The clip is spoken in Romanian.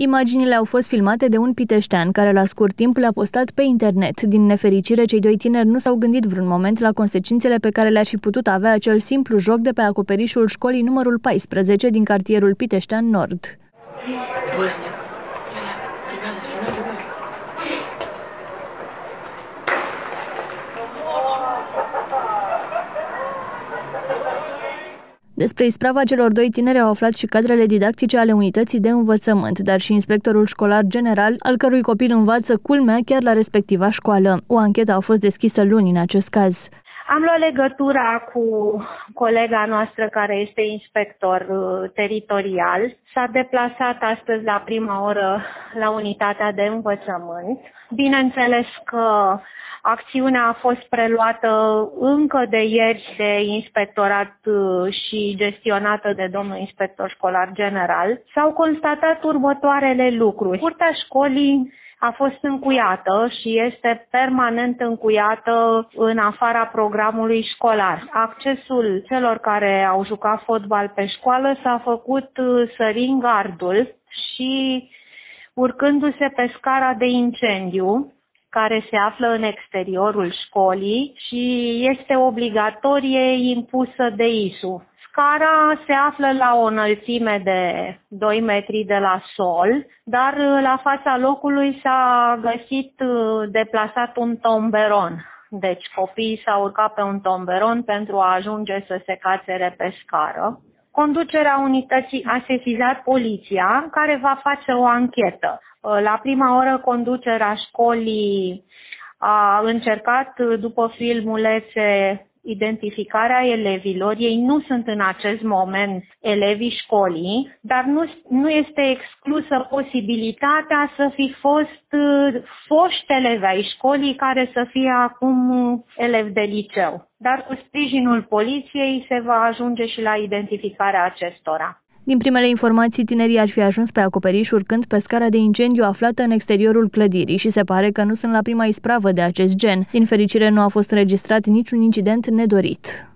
Imaginile au fost filmate de un piteștean care la scurt timp le-a postat pe internet. Din nefericire, cei doi tineri nu s-au gândit vreun moment la consecințele pe care le-ar fi putut avea acel simplu joc de pe acoperișul școlii numărul 14 din cartierul Piteștean Nord. Bosnia. Despre isprava celor doi tineri au aflat și cadrele didactice ale unității de învățământ, dar și inspectorul școlar general, al cărui copil învață culmea chiar la respectiva școală. O anchetă a fost deschisă luni în acest caz. Am luat legătura cu colega noastră care este inspector uh, teritorial. S-a deplasat astăzi la prima oră la unitatea de învățământ. Bineînțeles că Acțiunea a fost preluată încă de ieri de inspectorat uh, și gestionată de domnul inspector școlar general. S-au constatat următoarele lucruri. Curtea școlii a fost încuiată și este permanent încuiată în afara programului școlar. Accesul celor care au jucat fotbal pe școală s-a făcut uh, sărind gardul și urcându-se pe scara de incendiu, care se află în exteriorul școlii și este obligatorie impusă de ISU. Scara se află la o înălțime de 2 metri de la sol, dar la fața locului s-a găsit uh, deplasat un tomberon. Deci copiii s-au urcat pe un tomberon pentru a ajunge să se cațere pe scară. Conducerea unității a sesizat poliția, care va face o anchetă. La prima oră, conducerea școlii a încercat, după filmulețe, identificarea elevilor. Ei nu sunt în acest moment elevii școlii, dar nu, nu este exclusă posibilitatea să fi fost foști elevi ai școlii care să fie acum elevi de liceu. Dar cu sprijinul poliției se va ajunge și la identificarea acestora. Din primele informații, tinerii ar fi ajuns pe acoperiș urcând pe scara de incendiu aflată în exteriorul clădirii și se pare că nu sunt la prima ispravă de acest gen. Din fericire, nu a fost înregistrat niciun incident nedorit.